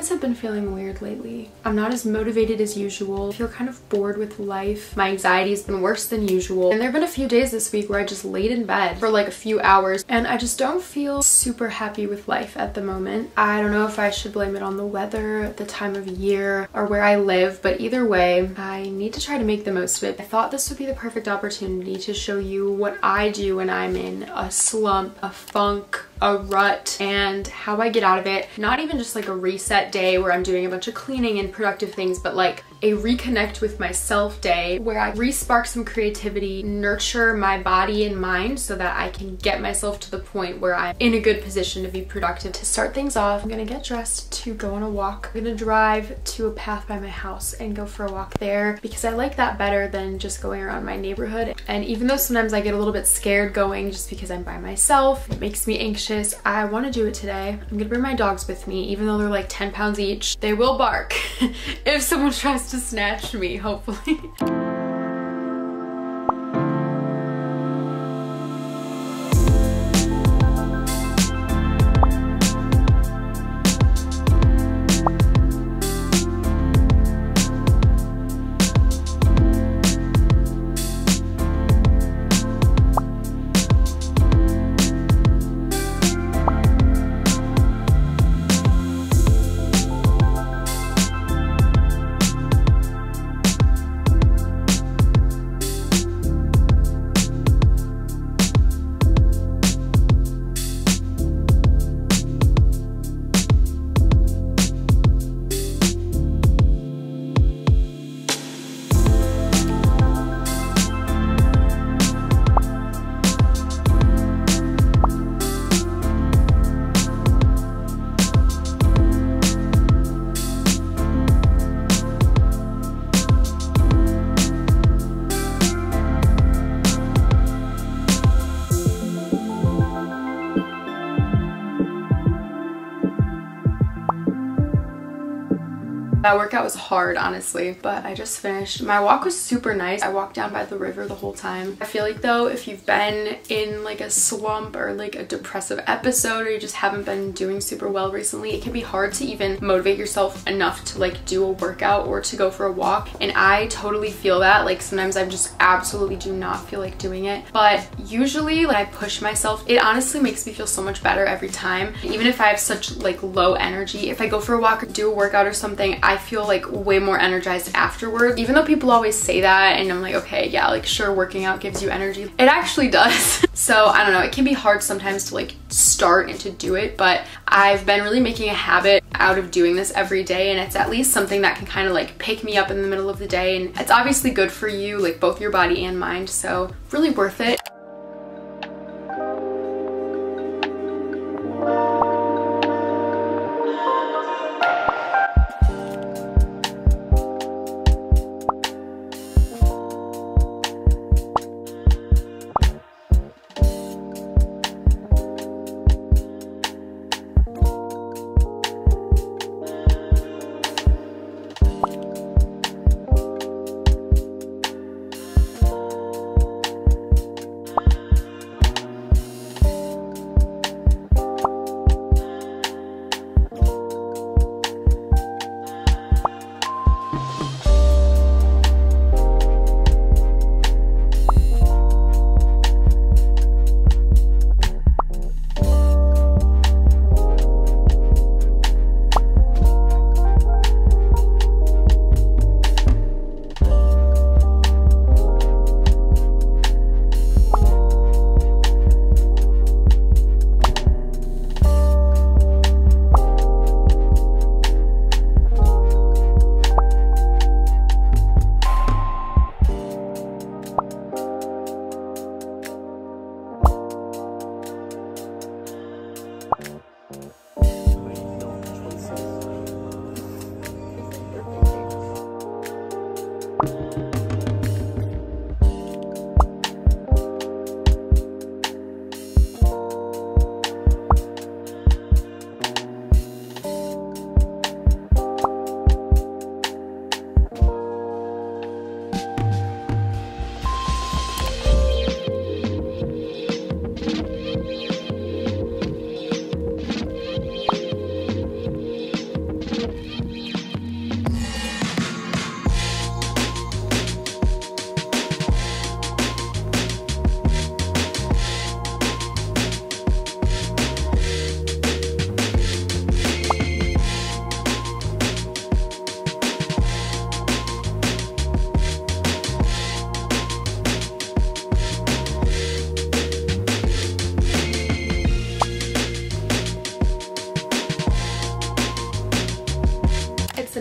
Things have been feeling weird lately. I'm not as motivated as usual. I feel kind of bored with life. My anxiety has been worse than usual. And there have been a few days this week where I just laid in bed for like a few hours and I just don't feel super happy with life at the moment. I don't know if I should blame it on the weather, the time of year, or where I live, but either way, I need to try to make the most of it. I thought this would be the perfect opportunity to show you what I do when I'm in a slump, a funk, a rut and how I get out of it. Not even just like a reset day where I'm doing a bunch of cleaning and productive things, but like a reconnect with myself day where I respark some creativity, nurture my body and mind so that I can get myself to the point where I'm in a good position to be productive. To start things off, I'm gonna get dressed to go on a walk. I'm gonna drive to a path by my house and go for a walk there because I like that better than just going around my neighborhood. And even though sometimes I get a little bit scared going just because I'm by myself, it makes me anxious, I wanna do it today. I'm gonna bring my dogs with me, even though they're like 10 pounds each. They will bark if someone tries to snatch me, hopefully. That workout was hard, honestly, but I just finished. My walk was super nice. I walked down by the river the whole time. I feel like though, if you've been in like a slump or like a depressive episode or you just haven't been doing super well recently, it can be hard to even motivate yourself enough to like do a workout or to go for a walk. And I totally feel that. Like sometimes I just absolutely do not feel like doing it. But usually when I push myself, it honestly makes me feel so much better every time. Even if I have such like low energy, if I go for a walk or do a workout or something, I feel like way more energized afterward. Even though people always say that and I'm like, okay, yeah, like sure working out gives you energy. It actually does. so I don't know, it can be hard sometimes to like start and to do it, but I've been really making a habit out of doing this every day and it's at least something that can kind of like pick me up in the middle of the day and it's obviously good for you, like both your body and mind, so really worth it.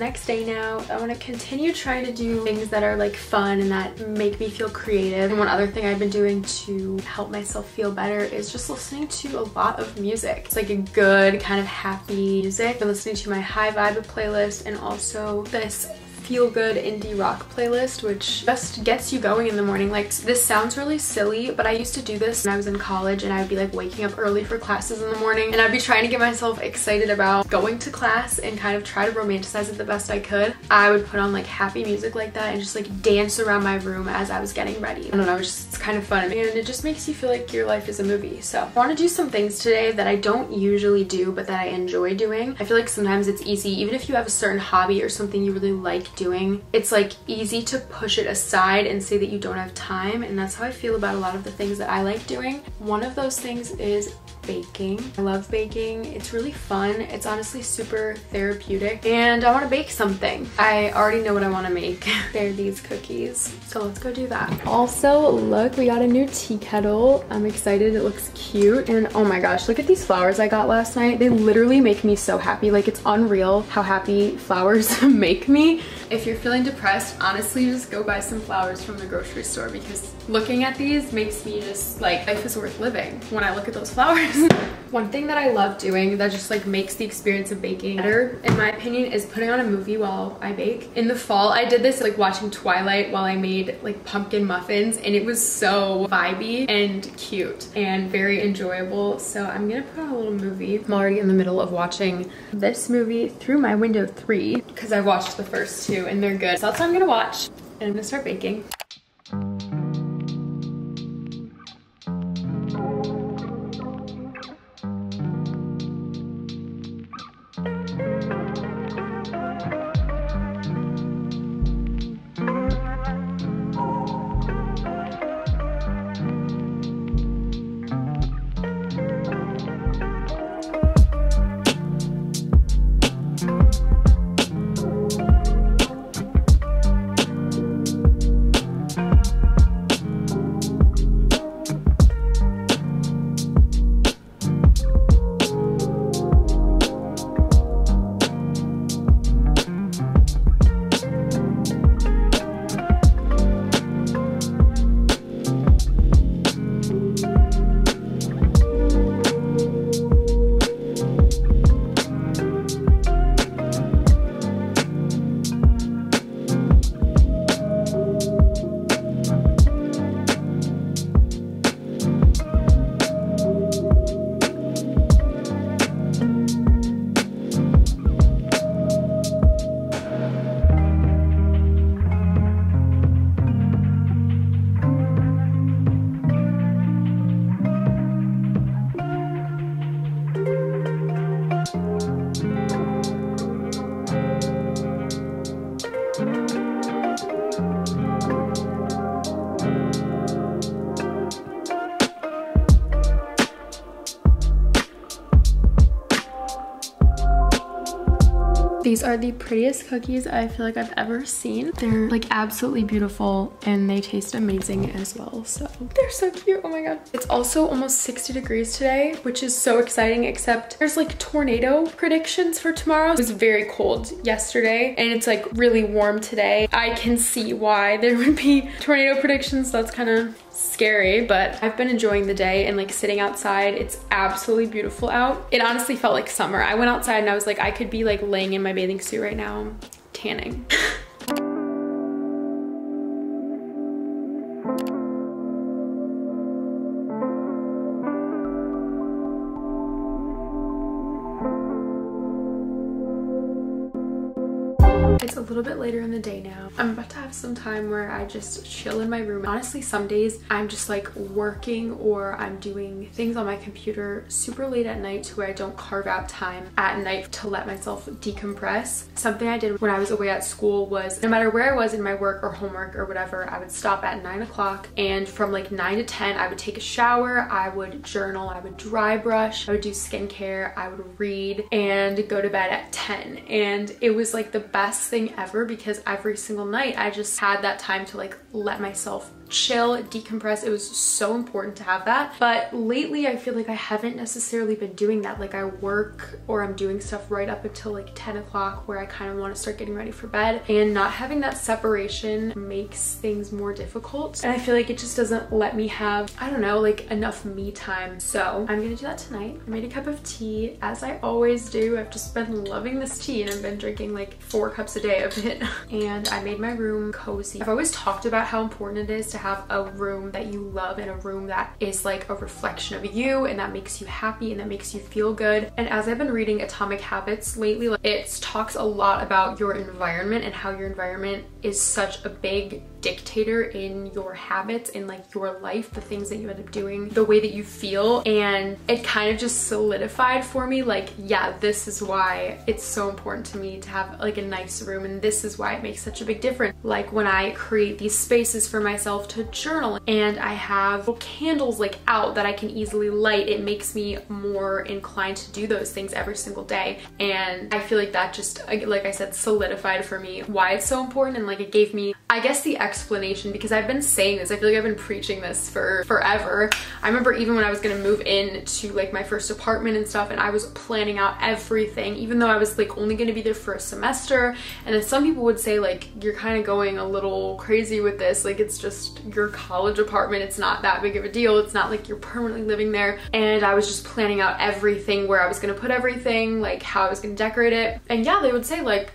Next day now. I want to continue trying to do things that are like fun and that make me feel creative. And one other thing I've been doing to help myself feel better is just listening to a lot of music. It's like a good kind of happy music. I've been listening to my high vibe playlist and also this feel-good indie rock playlist, which just gets you going in the morning. Like, this sounds really silly, but I used to do this when I was in college and I would be like waking up early for classes in the morning and I'd be trying to get myself excited about going to class and kind of try to romanticize it the best I could. I would put on like happy music like that and just like dance around my room as I was getting ready. I don't know, it's just it's kind of fun and it just makes you feel like your life is a movie. So I want to do some things today that I don't usually do but that I enjoy doing. I feel like sometimes it's easy, even if you have a certain hobby or something you really like doing, it's like easy to push it aside and say that you don't have time. And that's how I feel about a lot of the things that I like doing. One of those things is baking. I love baking. It's really fun. It's honestly super therapeutic and I want to bake something. I already know what I want to make. They're these cookies. So let's go do that. Also, look, we got a new tea kettle. I'm excited. It looks cute. And oh my gosh, look at these flowers I got last night. They literally make me so happy. Like it's unreal how happy flowers make me. If you're feeling depressed, honestly, just go buy some flowers from the grocery store because looking at these makes me just like life is worth living when I look at those flowers. One thing that I love doing that just like makes the experience of baking better, in my opinion, is putting on a movie while I bake. In the fall, I did this like watching Twilight while I made like pumpkin muffins and it was so vibey and cute and very enjoyable. So I'm gonna put on a little movie. I'm already in the middle of watching this movie through my window three because I've watched the first two and they're good. So that's what I'm gonna watch and I'm gonna start baking. These are the prettiest cookies I feel like I've ever seen. They're like absolutely beautiful and they taste amazing as well. So they're so cute. Oh my God. It's also almost 60 degrees today, which is so exciting, except there's like tornado predictions for tomorrow. It was very cold yesterday and it's like really warm today. I can see why there would be tornado predictions. That's kind of scary, but I've been enjoying the day and like sitting outside. It's absolutely beautiful out. It honestly felt like summer. I went outside and I was like, I could be like laying in my bathing suit right now, tanning. little bit later in the day now. I'm about to have some time where I just chill in my room. Honestly, some days I'm just like working or I'm doing things on my computer super late at night to where I don't carve out time at night to let myself decompress. Something I did when I was away at school was no matter where I was in my work or homework or whatever, I would stop at nine o'clock and from like nine to 10, I would take a shower, I would journal, I would dry brush, I would do skincare, I would read and go to bed at 10. And it was like the best thing ever because every single night I just had that time to like let myself chill, decompress. It was so important to have that. But lately I feel like I haven't necessarily been doing that. Like I work or I'm doing stuff right up until like 10 o'clock where I kind of want to start getting ready for bed. And not having that separation makes things more difficult. And I feel like it just doesn't let me have, I don't know, like enough me time. So I'm gonna do that tonight. I made a cup of tea as I always do. I've just been loving this tea and I've been drinking like four cups a day of it. and I made my room cozy. I've always talked about how important it is to have a room that you love and a room that is like a reflection of you and that makes you happy and that makes you feel good. And as I've been reading Atomic Habits lately, it talks a lot about your environment and how your environment is such a big dictator in your habits in like your life, the things that you end up doing, the way that you feel. And it kind of just solidified for me like, yeah, this is why it's so important to me to have like a nice room and this is why it makes such a big difference. Like when I create these spaces for myself to journal and I have candles like out that I can easily light, it makes me more inclined to do those things every single day. And I feel like that just, like I said, solidified for me why it's so important and like it gave me, I guess the explanation because I've been saying this. I feel like I've been preaching this for forever. I remember even when I was gonna move in to like my first apartment and stuff and I was planning out everything, even though I was like only gonna be there for a semester. And then some people would say like, you're kind of going a little crazy with this. Like it's just your college apartment. It's not that big of a deal. It's not like you're permanently living there. And I was just planning out everything where I was gonna put everything, like how I was gonna decorate it. And yeah, they would say like,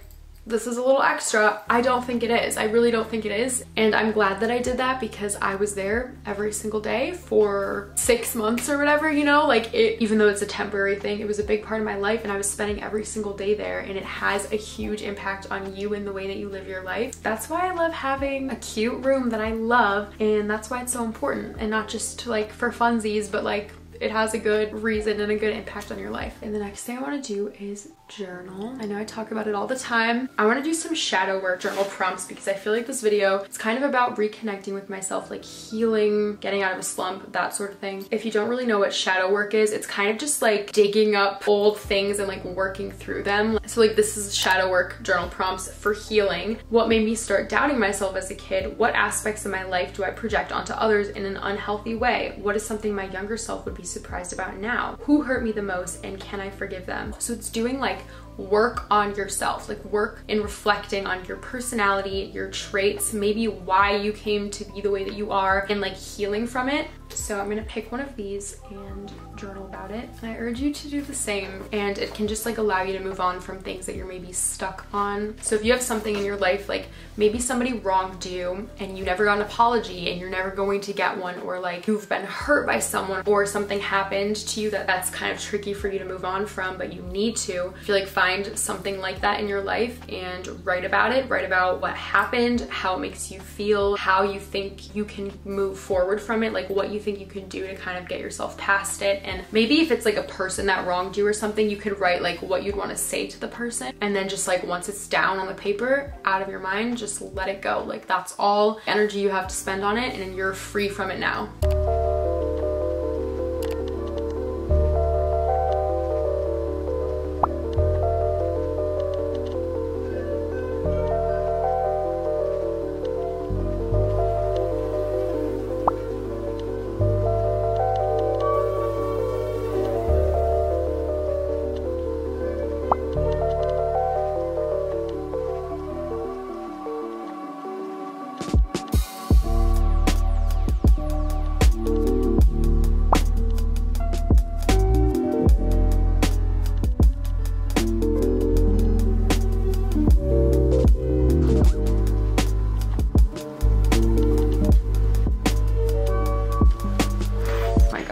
this is a little extra. I don't think it is. I really don't think it is. And I'm glad that I did that because I was there every single day for six months or whatever, you know, like it, even though it's a temporary thing, it was a big part of my life and I was spending every single day there and it has a huge impact on you and the way that you live your life. That's why I love having a cute room that I love and that's why it's so important and not just like for funsies, but like it has a good reason and a good impact on your life. And the next thing I want to do is journal. I know I talk about it all the time. I want to do some shadow work journal prompts because I feel like this video it's kind of about reconnecting with myself, like healing, getting out of a slump, that sort of thing. If you don't really know what shadow work is, it's kind of just like digging up old things and like working through them. So like this is shadow work journal prompts for healing. What made me start doubting myself as a kid? What aspects of my life do I project onto others in an unhealthy way? What is something my younger self would be surprised about now? Who hurt me the most and can I forgive them? So it's doing like work on yourself, like work in reflecting on your personality, your traits, maybe why you came to be the way that you are and like healing from it. So I'm gonna pick one of these and journal about it. And I urge you to do the same and it can just like allow you to move on from things that you're maybe stuck on. So if you have something in your life, like maybe somebody wronged you and you never got an apology and you're never going to get one or like you've been hurt by someone or something happened to you that that's kind of tricky for you to move on from, but you need to. I feel like find something like that in your life and write about it, write about what happened, how it makes you feel, how you think you can move forward from it, like what you think you can do to kind of get yourself past it. And maybe if it's like a person that wronged you or something, you could write like what you'd want to say to the person. And then just like once it's down on the paper, out of your mind, just let it go. Like that's all energy you have to spend on it and you're free from it now.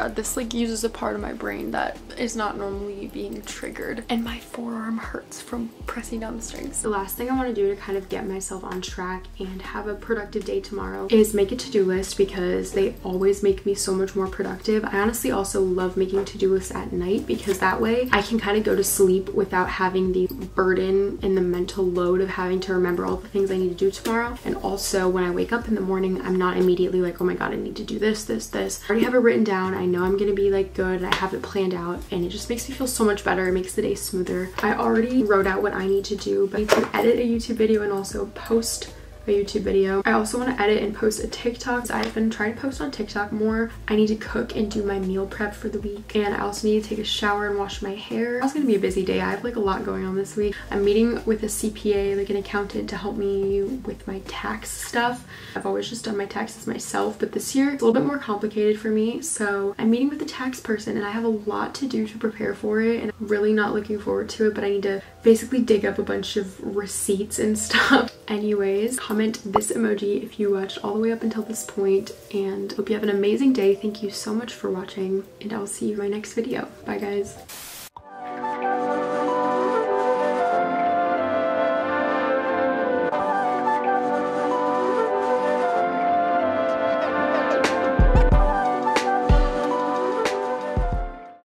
Just like uses a part of my brain that is not normally being triggered. And my forearm hurts from pressing down the strings. The last thing I want to do to kind of get myself on track and have a productive day tomorrow is make a to-do list because they always make me so much more productive. I honestly also love making to-do lists at night because that way I can kind of go to sleep without having the burden and the mental load of having to remember all the things I need to do tomorrow. And also when I wake up in the morning, I'm not immediately like, oh my god, I need to do this, this, this. I already have it written down. I know I'm gonna be like good. I have it planned out and it just makes me feel so much better. It makes the day smoother. I already wrote out what I need to do, but I need to edit a YouTube video and also post a YouTube video. I also want to edit and post a TikTok. I've been trying to post on TikTok more. I need to cook and do my meal prep for the week. And I also need to take a shower and wash my hair. It's gonna be a busy day. I have like a lot going on this week. I'm meeting with a CPA, like an accountant to help me with my tax stuff. I've always just done my taxes myself, but this year it's a little bit more complicated for me. So I'm meeting with a tax person and I have a lot to do to prepare for it and I'm really not looking forward to it, but I need to basically dig up a bunch of receipts and stuff. Anyways, comment this emoji if you watched all the way up until this point and hope you have an amazing day. Thank you so much for watching and I'll see you in my next video. Bye guys.